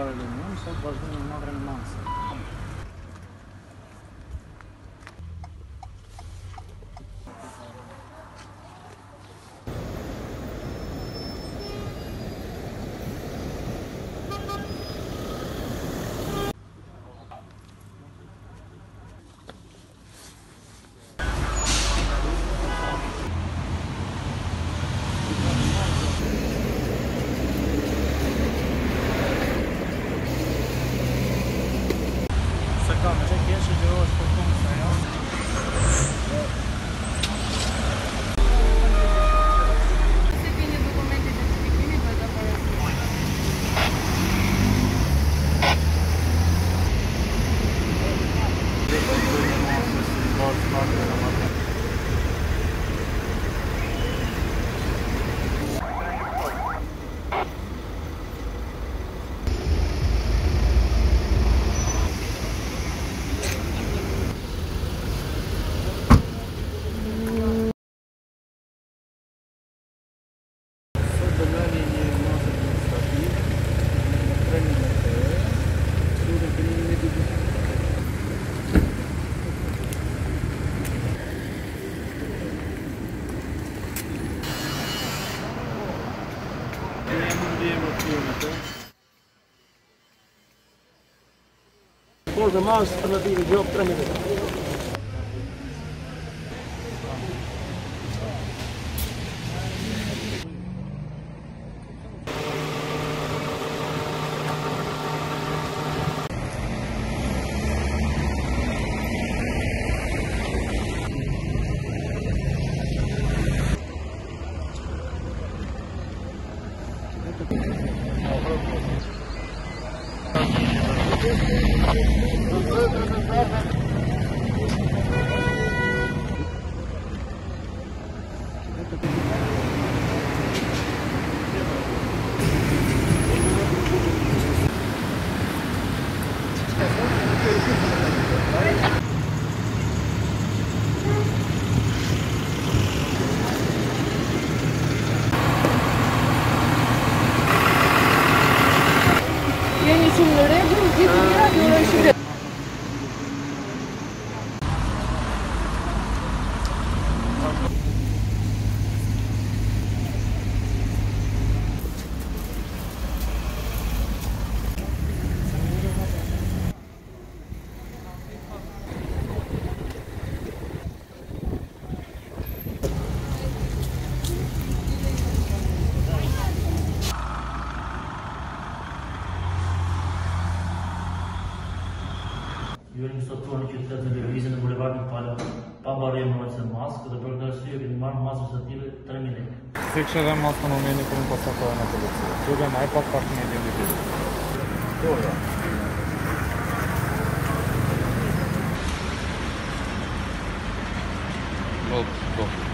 principalele uniuni sau vazhdojnë në madhre në mansë. Собирали не носят административ, тренинг ТВ, суды были не будут. Možda malo alternative, job trening. Я нічого не benim için oraya gidip gidip utilizzato per visita di Boulevard Pabarya Молодцы Маск, за прогнозию Гримар Маск высотили 3 мили. Секшерем Маск на умении кому посадковая на полицию. Сюда на iPad парк не один лепит. Тоже. Вот, вот.